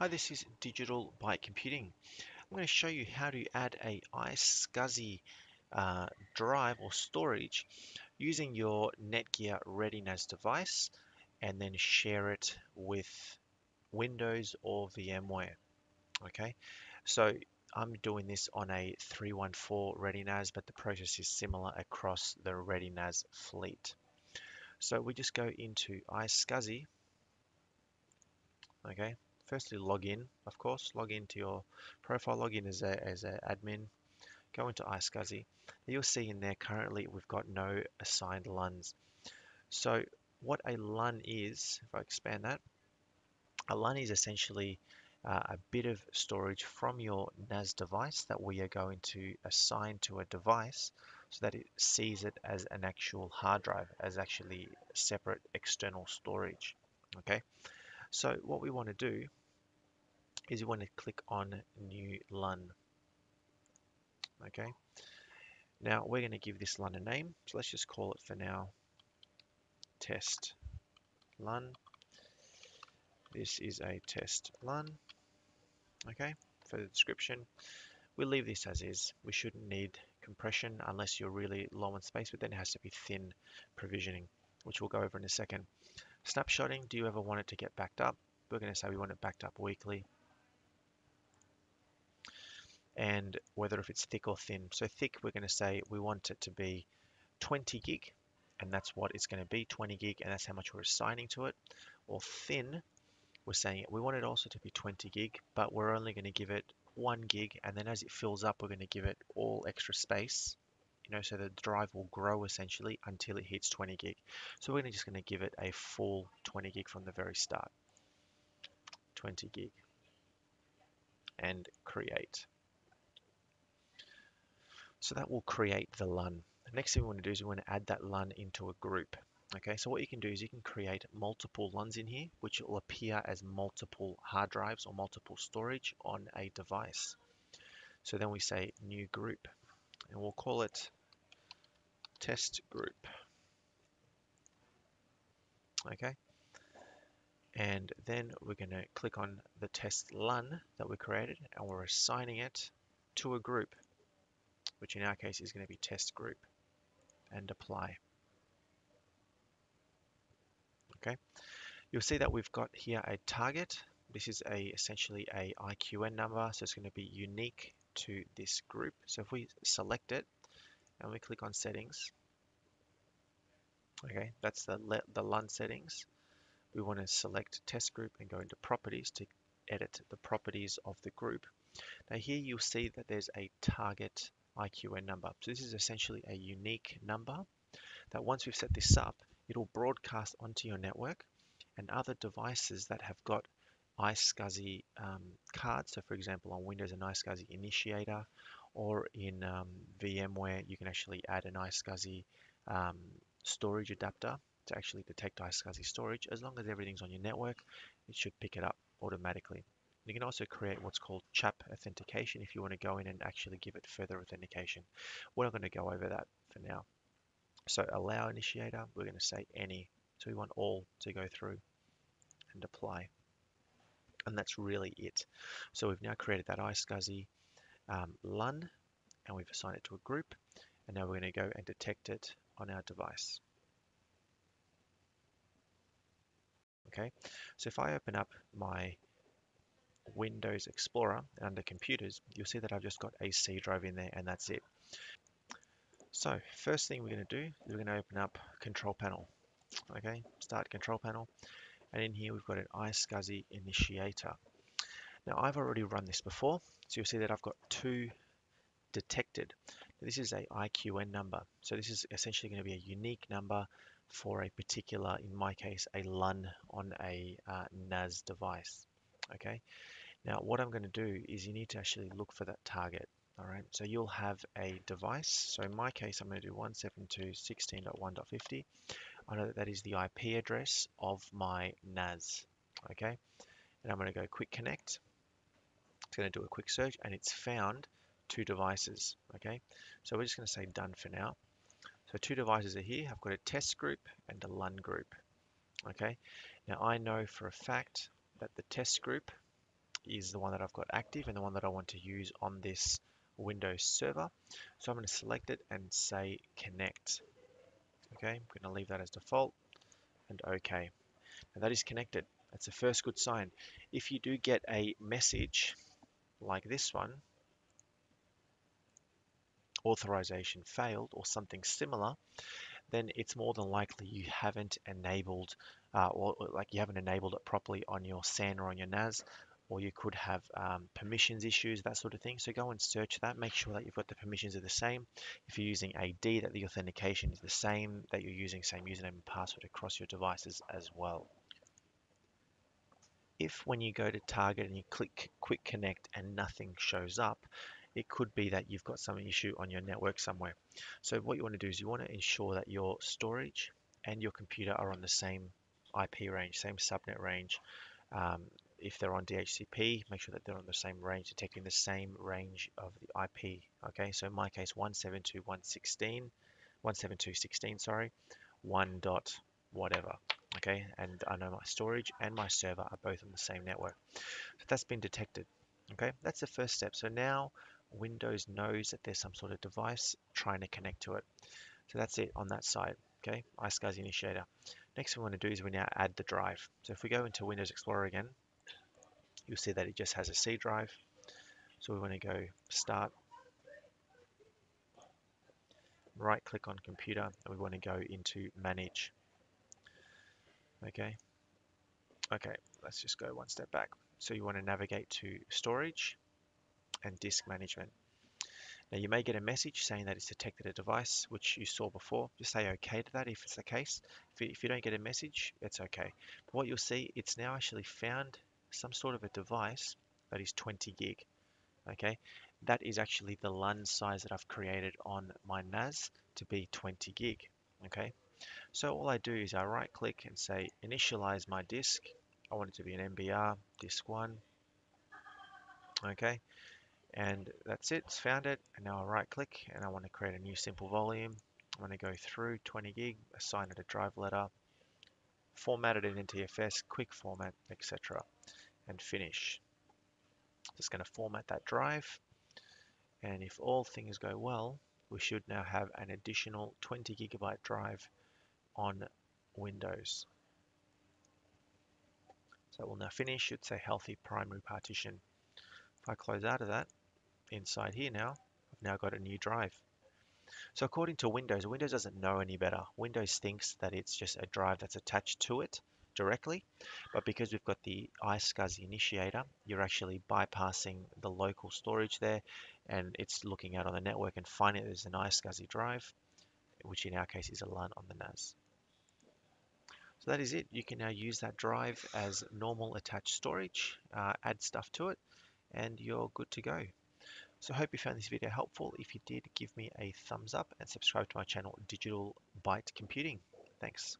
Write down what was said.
Hi, this is Digital Byte Computing. I'm going to show you how to add a iSCSI uh, drive or storage using your Netgear ReadyNAS device and then share it with Windows or VMware. Okay, so I'm doing this on a 314 ReadyNAS, but the process is similar across the ReadyNAS fleet. So we just go into iSCSI, okay, firstly log in, of course, log into your profile, log in as a as an admin, go into iSCSI. You'll see in there currently we've got no assigned LUNs. So what a LUN is, if I expand that, a LUN is essentially uh, a bit of storage from your NAS device that we are going to assign to a device so that it sees it as an actual hard drive, as actually separate external storage. Okay, so what we want to do is you want to click on new LUN. Okay. Now we're going to give this LUN a name. So let's just call it for now test LUN. This is a test LUN. Okay. For the description, we'll leave this as is. We shouldn't need compression unless you're really low on space, but then it has to be thin provisioning, which we'll go over in a second. Snapshotting, do you ever want it to get backed up? We're going to say we want it backed up weekly and whether if it's thick or thin. So thick, we're going to say we want it to be 20 gig, and that's what it's going to be, 20 gig, and that's how much we're assigning to it. Or thin, we're saying we want it also to be 20 gig, but we're only going to give it one gig, and then as it fills up, we're going to give it all extra space, you know, so the drive will grow essentially until it hits 20 gig. So we're just going to give it a full 20 gig from the very start. 20 gig and create. So that will create the LUN. The next thing we want to do is we want to add that LUN into a group. Okay, so what you can do is you can create multiple LUNs in here, which will appear as multiple hard drives or multiple storage on a device. So then we say new group, and we'll call it test group. Okay, and then we're going to click on the test LUN that we created, and we're assigning it to a group which in our case is going to be test group, and apply. Okay, you'll see that we've got here a target. This is a essentially a IQN number, so it's going to be unique to this group. So if we select it and we click on settings, okay, that's the the LUN settings. We want to select test group and go into properties to edit the properties of the group. Now here you'll see that there's a target IQN number. So this is essentially a unique number that once we've set this up, it'll broadcast onto your network and other devices that have got iSCSI um, cards. So for example, on Windows, an iSCSI initiator, or in um, VMware, you can actually add an iSCSI um, storage adapter to actually detect iSCSI storage. As long as everything's on your network, it should pick it up automatically. You can also create what's called CHAP authentication if you want to go in and actually give it further authentication. We're not going to go over that for now. So allow initiator, we're going to say any. So we want all to go through and apply. And that's really it. So we've now created that iSCSI um, LUN and we've assigned it to a group. And now we're going to go and detect it on our device. Okay, so if I open up my Windows Explorer under computers, you'll see that I've just got a C drive in there and that's it. So first thing we're going to do is we're going to open up control panel. Okay, start control panel. And in here we've got an iSCSI initiator. Now I've already run this before, so you'll see that I've got two detected. This is a IQN number. So this is essentially going to be a unique number for a particular, in my case, a LUN on a uh, NAS device. Okay, now what I'm going to do is you need to actually look for that target. All right, so you'll have a device. So in my case, I'm going to do 172.16.1.50. I know that that is the IP address of my NAS. Okay, and I'm going to go quick connect. It's going to do a quick search and it's found two devices. Okay, so we're just going to say done for now. So two devices are here. I've got a test group and a LUN group. Okay, now I know for a fact that the test group is the one that I've got active and the one that I want to use on this Windows server. So I'm going to select it and say connect. Okay, I'm going to leave that as default and OK. And that is connected. That's the first good sign. If you do get a message like this one, authorization failed or something similar, then it's more than likely you haven't enabled uh, or, like you haven't enabled it properly on your SAN or on your NAS or you could have um, permissions issues, that sort of thing. So go and search that. Make sure that you've got the permissions are the same. If you're using AD, that the authentication is the same, that you're using same username and password across your devices as well. If when you go to target and you click quick connect and nothing shows up, it could be that you've got some issue on your network somewhere. So what you want to do is you want to ensure that your storage and your computer are on the same IP range, same subnet range. Um, if they're on DHCP, make sure that they're on the same range, detecting the same range of the IP. Okay, so in my case, 172.116, 172.16, sorry, 1 dot whatever. Okay, and I know my storage and my server are both on the same network. So that's been detected. Okay, that's the first step. So now Windows knows that there's some sort of device trying to connect to it. So that's it on that side. Okay, iSCSI initiator. Next we want to do is we now add the drive. So if we go into Windows Explorer again, you'll see that it just has a C drive. So we want to go Start, right click on Computer, and we want to go into Manage. Okay. Okay, let's just go one step back. So you want to navigate to Storage and Disk Management. Now you may get a message saying that it's detected a device, which you saw before. Just say OK to that if it's the case. If you, don't get a message, it's OK. But what you'll see, it's now actually found some sort of a device that is 20 gig. Okay, that is actually the LUN size that I've created on my NAS to be 20 gig. Okay, so all I do is I right click and say initialize my disk. I want it to be an MBR disk one. Okay, and that's it, it's found it. And now I right click and I want to create a new simple volume. I'm going to go through 20 gig, assign it a drive letter, format it in NTFS, quick format, etc and finish. Just going to format that drive. And if all things go well, we should now have an additional 20 gigabyte drive on Windows. So we'll now finish, should say healthy primary partition. If I close out of that, inside here now, I've now got a new drive. So according to Windows, Windows doesn't know any better. Windows thinks that it's just a drive that's attached to it directly, but because we've got the iSCSI initiator, you're actually bypassing the local storage there, and it's looking out on the network and finding there's an iSCSI drive, which in our case is a LUN on the NAS. So that is it. You can now use that drive as normal attached storage, uh, add stuff to it, and you're good to go. So I hope you found this video helpful. If you did, give me a thumbs up and subscribe to my channel, Digital Byte Computing. Thanks.